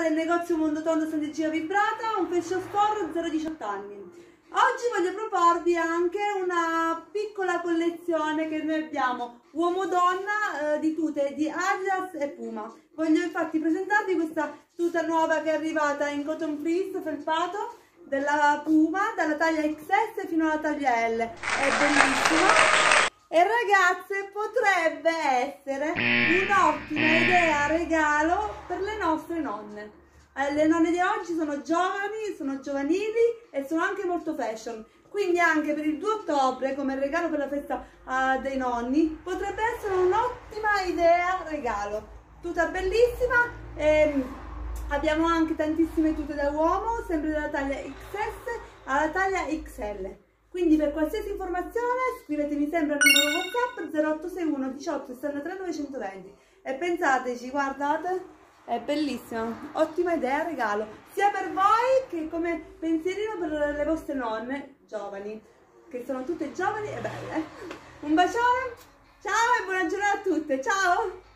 Del negozio Mondo Tondo Sant'Egina Vibrata, un fashion store 018 anni. Oggi voglio proporvi anche una piccola collezione che noi abbiamo uomo-donna eh, di tute di Adidas e Puma. Voglio infatti presentarvi questa tuta nuova che è arrivata in cotton fleece felpato della Puma, dalla taglia XS fino alla taglia L. È bellissima. Ragazze potrebbe essere un'ottima idea regalo per le nostre nonne. Eh, le nonne di oggi sono giovani, sono giovanili e sono anche molto fashion. Quindi anche per il 2 ottobre, come regalo per la festa uh, dei nonni, potrebbe essere un'ottima idea regalo. Tutta bellissima. Ehm, abbiamo anche tantissime tute da uomo, sempre dalla taglia XS alla taglia XL. Quindi per qualsiasi informazione scrivetemi sempre al numero 0861 18 63 920 e pensateci, guardate, è bellissima, ottima idea, regalo, sia per voi che come pensierino per le vostre nonne giovani, che sono tutte giovani e belle. Un bacione, ciao e buona giornata a tutte, ciao!